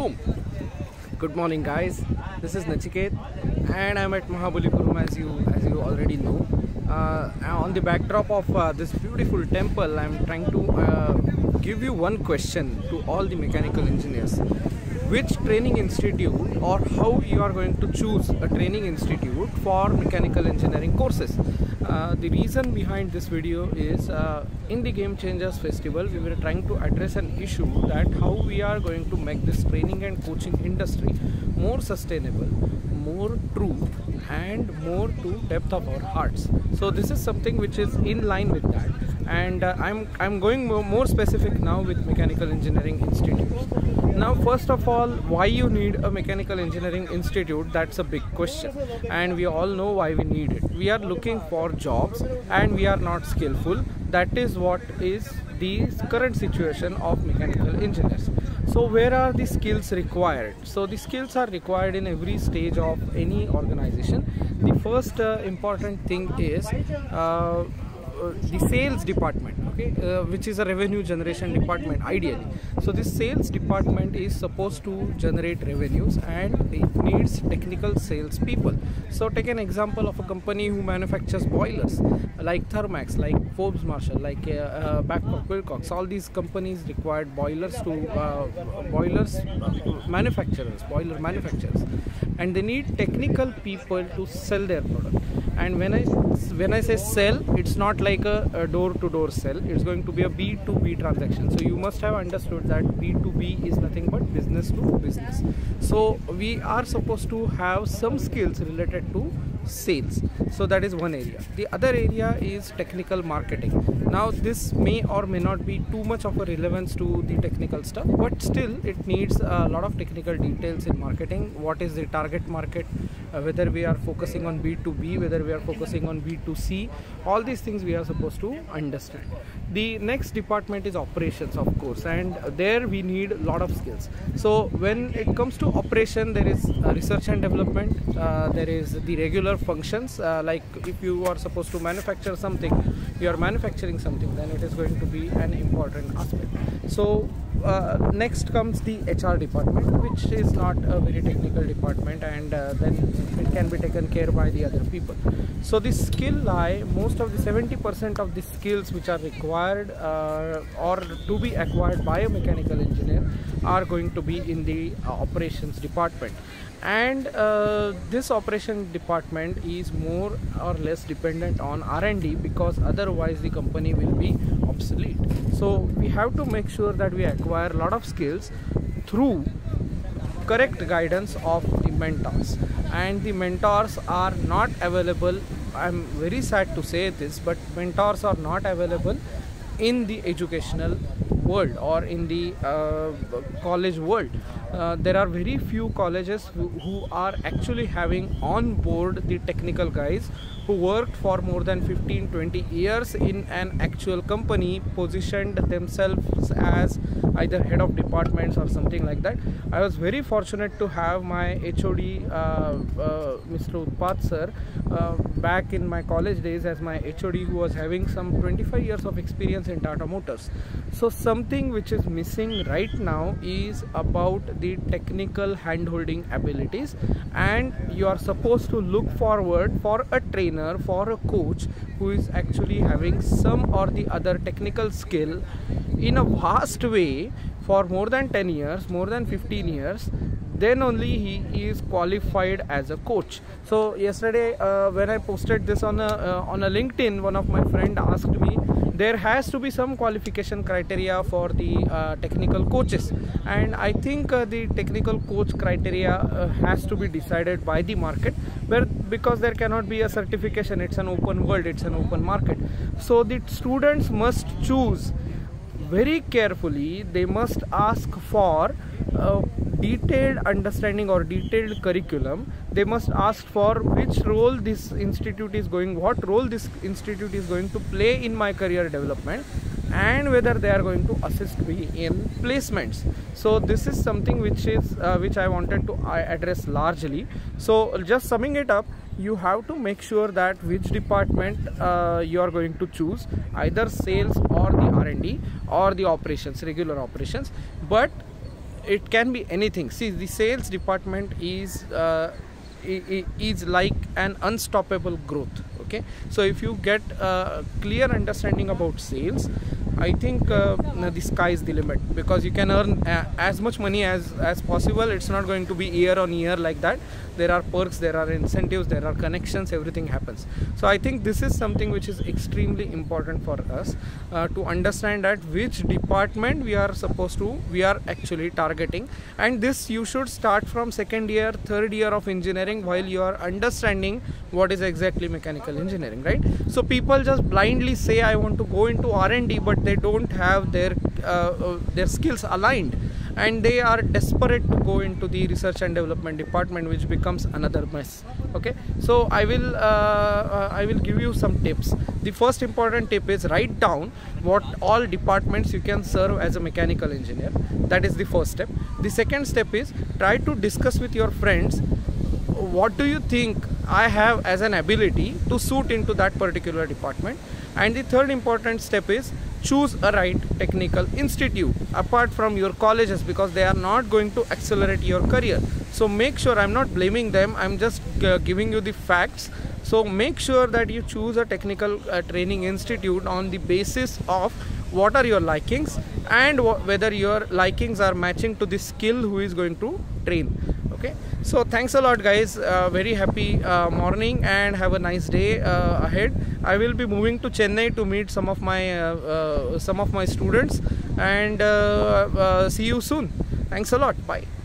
Good morning, guys. This is Nachiket, and I'm at Mahabalipuram, as you as you already know. Uh, on the backdrop of uh, this beautiful temple, I'm trying to uh, give you one question to all the mechanical engineers. Which training institute or how you are going to choose a training institute for mechanical engineering courses? Uh, the reason behind this video is uh, in the Game Changers Festival, we were trying to address an issue that how we are going to make this training and coaching industry more sustainable, more true, and more to depth of our hearts. So this is something which is in line with that, and uh, I'm I'm going more, specific now with Mechanical Engineering Institute. Now, first of all, why you need a mechanical engineering institute? That's a big question, and we all know why we need it. We are looking for jobs, and we are not skillful. That is what is the current situation of mechanical engineers. So, where are the skills required? So, the skills are required in every stage of any organization. The first uh, important thing is uh, the sales department okay uh, which is a revenue generation department ideally. So this sales department is supposed to generate revenues and it needs technical sales people so take an example of a company who manufactures boilers like thermax like forbes marshall like uh, uh, babcock wilcox. All these companies required boilers to uh, boilers manufacturers boiler manufacturers. And they need technical people to sell their product and when i when i say sell it's not like a door to door sell. It's going to be a b2b transaction. So you must have understood that b2b is nothing but business to business. So we are supposed to have some skills related to sales. So that is one area. The other area is technical marketing. Now this may or may not be too much of a relevance to the technical stuff but still it needs a lot of technical details in marketing. What is the target market whether we are focusing on b2b whether we are focusing on b2c all these things we are supposed to understand. The next department is operations of course and there we need a lot of skills. So when it comes to operation there is research and development uh, there is the regular functions uh, like if you are supposed to manufacture something you are manufacturing something then it is going to be an important aspect. So uh, next comes the HR department which is not a very technical department and uh, then it can be taken care by the other people. So the skill lie most of the 70% of the skills which are required uh, or to be acquired by a mechanical engineer are going to be in the uh, operations department and uh, this operation department is more or less dependent on r&d because otherwise the company will be obsolete. So we have to make sure that we acquire a lot of skills through correct guidance of the mentors. And the mentors are not available i'm very sad to say this but mentors are not available in the educational world or in the uh, college world. Uh, there are very few colleges who, who, are actually having on board the technical guys who worked for more than 15 20 years in an actual company positioned themselves as either head of departments or something like that. I was very fortunate to have my hod uh, uh, mr utpat sir uh, back in my college days as my hod who was having some 25 years of experience in tata motors. So something which is missing right now is about the technical handholding abilities and you are supposed to look forward for a trainer for a coach who is actually having some or the other technical skill in a vast way for more than 10 years more than 15 years then only he is qualified as a coach. So yesterday uh, when i posted this on a uh, on a linkedin one of my friend asked me there has to be some qualification criteria for the uh, technical coaches. And i think uh, the technical coach criteria uh, has to be decided by the market where because there cannot be a certification. It's an open world. It's an open market. So the students must choose very carefully. They must ask for uh, detailed understanding or detailed curriculum they must ask for which role this institute is going what role this institute is going to play in my career development and whether they are going to assist me in placements. So this is something which is uh, which i wanted to uh, address largely. So just summing it up you have to make sure that which department uh, you are going to choose either sales or the r&d or the operations regular operations. But it can be anything. See the sales department is uh, is like an unstoppable growth okay? So if you get a clear understanding about sales I think uh, the sky is the limit because you can earn uh, as much money as as possible. It's not going to be year on year like that. There are perks, there are incentives, there are connections. Everything happens. So I think this is something which is extremely important for us uh, to understand at which department we are supposed to we are actually targeting. And this you should start from second year, third year of engineering while you are understanding what is exactly mechanical engineering, right? So people just blindly say I want to go into R&D, but they don't have their uh, uh, their skills aligned. And they are desperate to go into the research and development department which becomes another mess. Okay? So i will uh, uh, i will give you some tips. The first important tip is write down what all departments you can serve as a mechanical engineer. That is the first step. The second step is try to discuss with your friends what do you think i have as an ability to suit into that particular department. And the third important step is choose a right technical institute apart from your colleges because they are not going to accelerate your career. So make sure i'm not blaming them i'm just uh, giving you the facts. So make sure that you choose a technical uh, training institute on the basis of what are your likings and whether your likings are matching to the skill who is going to train okay. So thanks a lot guys. Uh, very happy uh, morning and have a nice day uh, ahead. I will be moving to chennai to meet some of my uh, uh, some of my students and uh, see you soon. Thanks a lot. Bye